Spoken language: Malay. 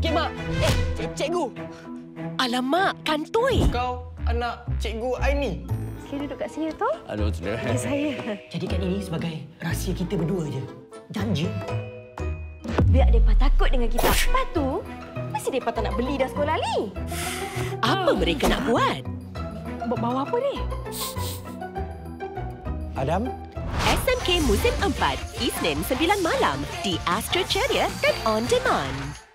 Okey, Mak. Eh, cikgu. Alamak, kantoi. Kau anak cikgu Aini. Sila duduk kat sini, Tuan. Halo, Tuan. Ya, saya. Jadikan ini sebagai rahsia kita berdua je. Janji. Biar mereka takut dengan kita. Lepas tu, mesti mereka tak nak beli dah sekolah ni. Apa mereka nak buat? Bawa apa ni? Adam? SMK Musim 4, Isnin 9 malam di Astro Ceria dan On Demand.